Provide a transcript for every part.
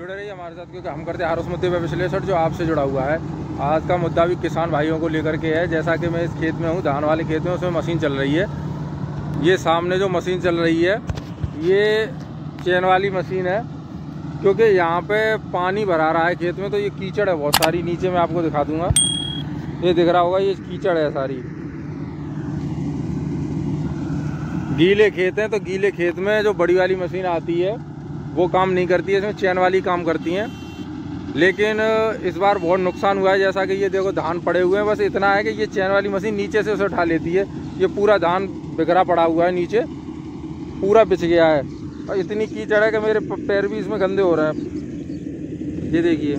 जुड़े रहिए हमारे साथ, क्योंकि हम करते हैं हर उस मुद्दे पर विश्लेषण, जो आपसे जुड़ा हुआ है। आज का मुद्दा भी किसान भाइयों को लेकर के है। जैसा कि मैं इस खेत में हूँ, धान वाले खेत में, उसमें मशीन चल रही है। ये सामने जो मशीन चल रही है, ये चैन वाली मशीन है, क्योंकि यहाँ पे पानी भरा रहा है खेत में तो ये कीचड़ है बहुत सारी। नीचे मैं आपको दिखा दूँगा। ये दिख रहा होगा, ये कीचड़ है सारी। गीले खेत हैं तो गीले खेत में जो बड़ी वाली मशीन आती है वो काम नहीं करती है, इसमें चैन वाली काम करती हैं। लेकिन इस बार बहुत नुकसान हुआ है, जैसा कि ये देखो धान पड़े हुए हैं, बस इतना है कि ये चैन वाली मशीन नीचे से उसे उठा लेती है। ये पूरा धान बिखरा पड़ा हुआ है नीचे, पूरा बिछ गया है। और इतनी कीचड़ है कि मेरे पैर भी इसमें गंदे हो रहे हैं। ये देखिए।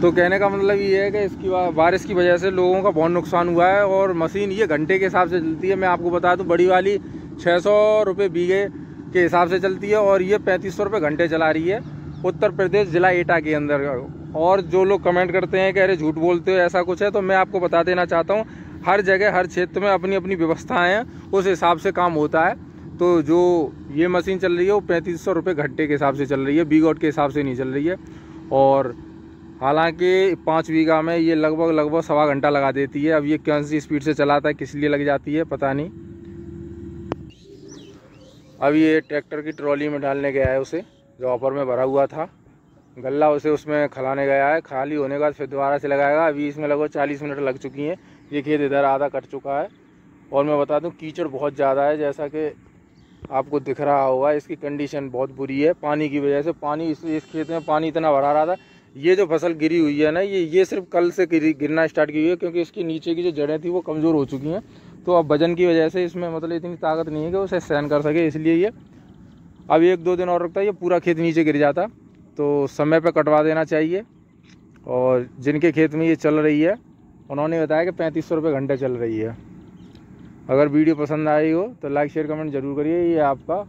तो कहने का मतलब ये है कि इसकी बारिश की वजह से लोगों का बहुत नुकसान हुआ है, और मशीन ये घंटे के हिसाब से चलती है। मैं आपको बता दूँ, बड़ी वाली छः सौ रुपये बीघे के हिसाब से चलती है और ये पैंतीस सौ रुपये घंटे चला रही है। उत्तर प्रदेश जिला एटा के अंदर। और जो लोग कमेंट करते हैं कि अरे झूठ बोलते हो, ऐसा कुछ है तो मैं आपको बता देना चाहता हूँ, हर जगह, हर क्षेत्र में अपनी अपनी व्यवस्थाएँ हैं, उस हिसाब से काम होता है। तो जो ये मशीन चल रही है, वो पैंतीस सौ रुपये घंटे के हिसाब से चल रही है बीगॉट के हिसाब से नहीं चल रही है। और हालाँकि पाँच बीघा में ये लगभग लगभग सवा घंटा लगा देती है। अब ये कौन सी स्पीड से चलाता है, किस लिए लग जाती है, पता नहीं। अब ये ट्रैक्टर की ट्रॉली में डालने गया है उसे जो ऑफ़र में भरा हुआ था। गल्ला उसे उसमें खलाने गया है। खाली होने के फिर दोबारा से लगाएगा। अभी इसमें लगभग चालीस मिनट लग चुकी हैं। ये खेत इधर आधा कट चुका है। और मैं बता दूँ कीचड़ बहुत ज़्यादा है जैसा कि आपको दिख रहा होगा। इसकी कंडीशन बहुत बुरी है पानी की वजह से। पानी इस, इस खेत में पानी इतना भरा रहा था। ये जो फ़सल गिरी हुई है ना ये ये सिर्फ़ कल से गिरना स्टार्ट की हुई है क्योंकि इसकी नीचे की जो जड़ें थी वो कमज़ोर हो चुकी हैं। तो अब वज़न की वजह से इसमें मतलब इतनी ताकत नहीं है कि उसे सहन कर सके, इसलिए ये अब एक दो दिन और रखता है, ये पूरा खेत नीचे गिर जाता। तो समय पर कटवा देना चाहिए और जिनके खेत में ये चल रही है, उन्होंने बताया कि पैंतीस सौ रुपये घंटे चल रही है। अगर वीडियो पसंद आई हो तो लाइक, शेयर, कमेंट ज़रूर करिए। ये आपका